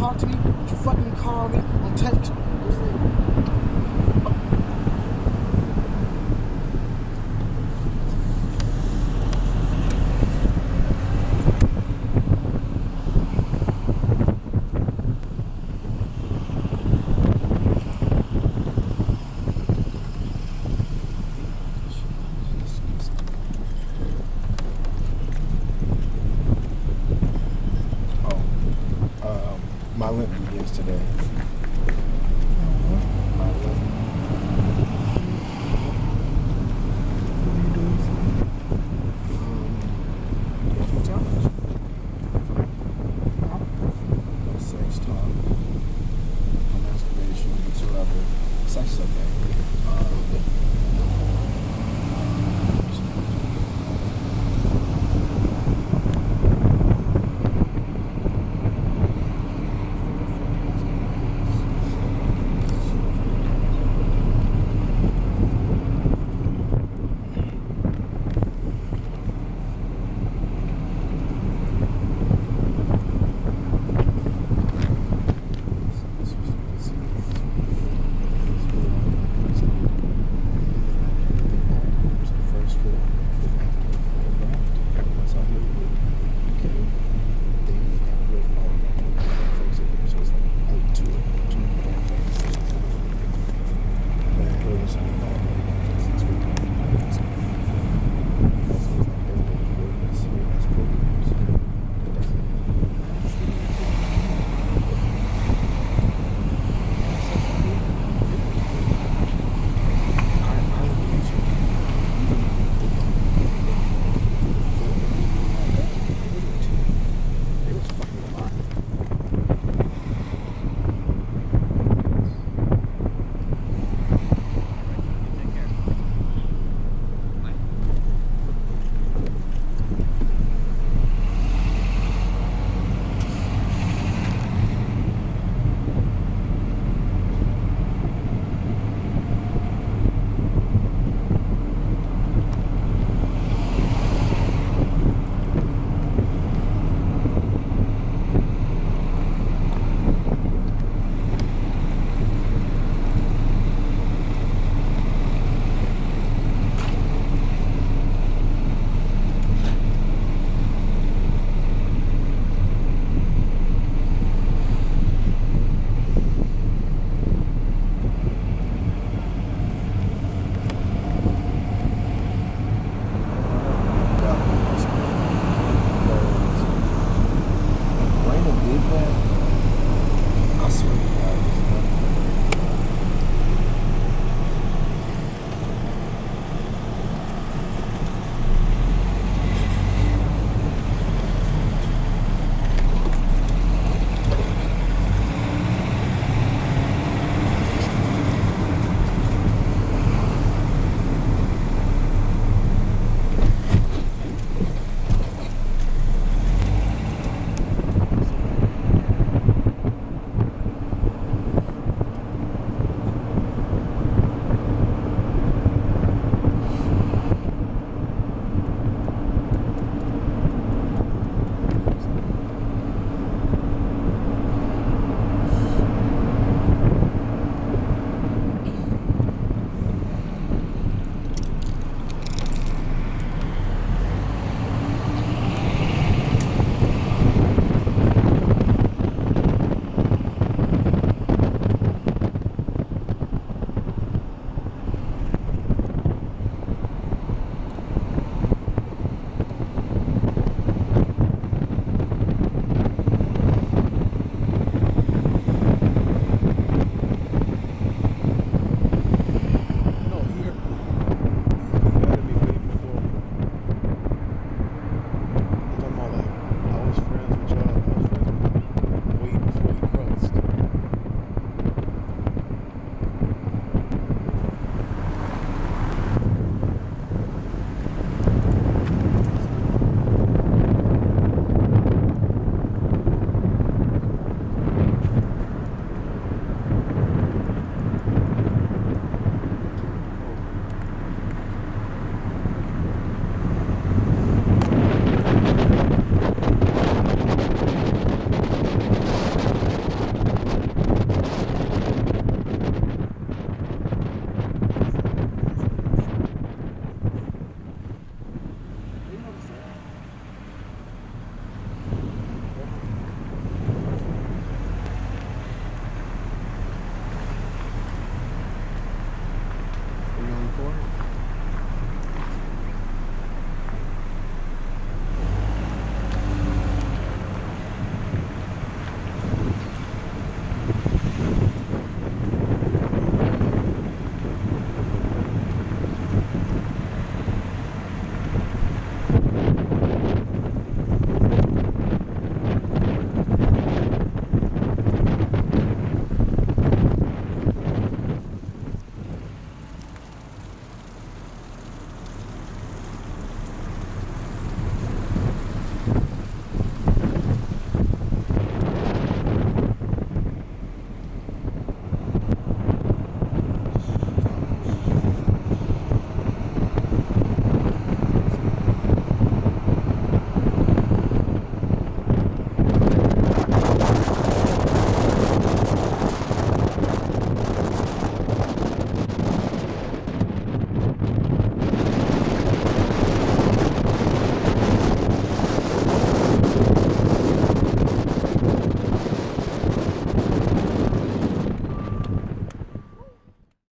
talk to me? You fucking call me? Don't text? my limp begins today. Sex talk, masturbation. Sex is okay.